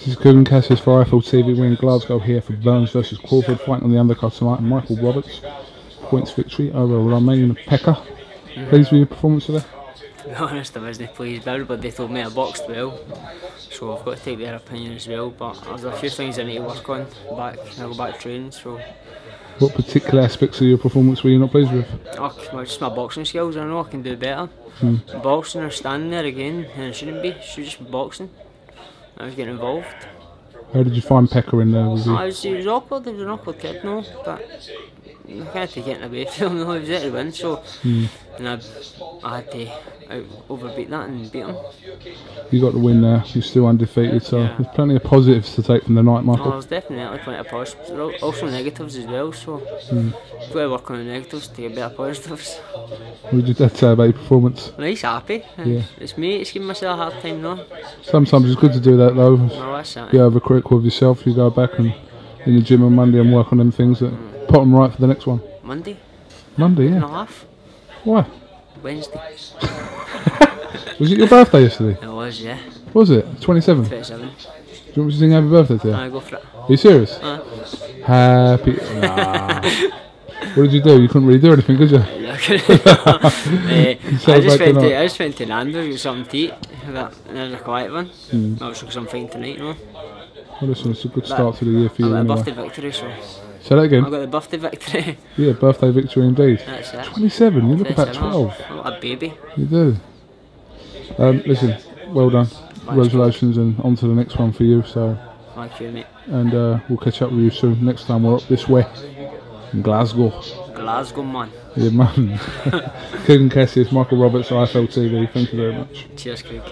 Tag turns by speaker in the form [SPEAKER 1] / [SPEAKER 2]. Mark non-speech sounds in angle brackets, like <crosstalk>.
[SPEAKER 1] This is Kugan Cassius for IFL TV. We're in Glasgow here for Burns versus Crawford, fighting on the undercard tonight. Michael Roberts, points victory over Romain Peker. Pleased with your performance today? <laughs>
[SPEAKER 2] To be honest, I wasn't pleased with but they told me I boxed well. So I've got to take their opinion as well. But there's a few things I need to work on back I go back to training. So
[SPEAKER 1] What particular aspects of your performance were you not pleased with?
[SPEAKER 2] oh, just my boxing skills, I know I can do better. Hmm. Boxing or standing there again, and it shouldn't be, it should just be boxing. I was getting involved.
[SPEAKER 1] How did you find Peker in there with you?
[SPEAKER 2] I was, he was awkward, he was an awkward kid, no, but I can't take <laughs> it away from him, no, he was there to win, so, hmm. and I, I had to out, overbeat that and beat him.
[SPEAKER 1] You got the win there, you're still undefeated, so
[SPEAKER 2] Yeah.
[SPEAKER 1] there's plenty of positives to take from the night, Michael.
[SPEAKER 2] Oh, there's definitely plenty of positives, also negatives as well, so, hmm. got to work on the negatives to get better positives.
[SPEAKER 1] What did dad say uh, about your performance?
[SPEAKER 2] Well, he's happy,
[SPEAKER 1] Yeah.
[SPEAKER 2] it's me, it's giving myself a hard time, no,
[SPEAKER 1] Sometimes it's good to do that though.
[SPEAKER 2] no, that's that.
[SPEAKER 1] Be overcritical with yourself, you go back and in the gym on Monday and work on them things that hmm. put them right for the next one.
[SPEAKER 2] Monday,
[SPEAKER 1] Monday, yeah?
[SPEAKER 2] and a half,
[SPEAKER 1] Why?
[SPEAKER 2] Wednesday, <laughs>
[SPEAKER 1] Was it your birthday yesterday?
[SPEAKER 2] it was, yeah,
[SPEAKER 1] Was it? 27th?
[SPEAKER 2] 27,
[SPEAKER 1] Do you want me to sing happy birthday to you?
[SPEAKER 2] I go for it.
[SPEAKER 1] Are you serious?
[SPEAKER 2] Uh.
[SPEAKER 1] Happy. <laughs> Nah. what did you do? You couldn't really do anything, could you? <laughs>
[SPEAKER 2] Eh, I just went to I just went to Nando's get something to eat. But there's a quiet one. Not because I'm fighting tonight, no.
[SPEAKER 1] Well, listen, it's a good start to the year for you.
[SPEAKER 2] I got a birthday victory, so
[SPEAKER 1] Say that again.
[SPEAKER 2] I got the birthday victory.
[SPEAKER 1] Yeah, birthday victory indeed.
[SPEAKER 2] That's it.
[SPEAKER 1] 27, you look about 12.
[SPEAKER 2] I'm a baby.
[SPEAKER 1] You do. Um, listen, well done. Congratulations and on to the next one for you. So,
[SPEAKER 2] Thank you, mate.
[SPEAKER 1] and uh, we'll catch up with you soon. Next time we're up this way in Glasgow.
[SPEAKER 2] Glasgow, man.
[SPEAKER 1] Yeah, man. <laughs> Kugan Cassius, Michael Roberts, IFL TV. Thank you very much.
[SPEAKER 2] Cheers, Craig.